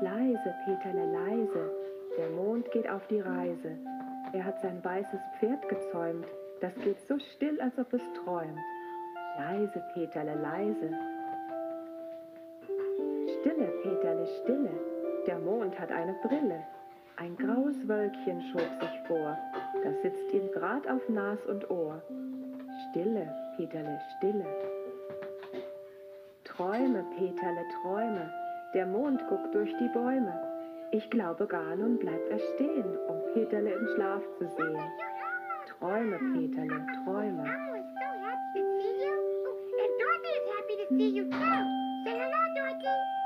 Leise, Peterle, leise, der Mond geht auf die Reise. Er hat sein weißes Pferd gezäumt, das geht so still, als ob es träumt. Leise, Peterle, leise. Stille, Peterle, stille, der Mond hat eine Brille. Ein graues Wölkchen schob sich vor, das sitzt ihm grad auf Nas und Ohr. Stille, Peterle, stille. Träume, Peterle, träume, der Mond guckt durch die Bäume. Ich glaube gar, nun bleibt er stehen, um Peterle im Schlaf zu sehen. Träume, Peterle, träume. Dorothy is happy to see you too. Say hello, Dorothy.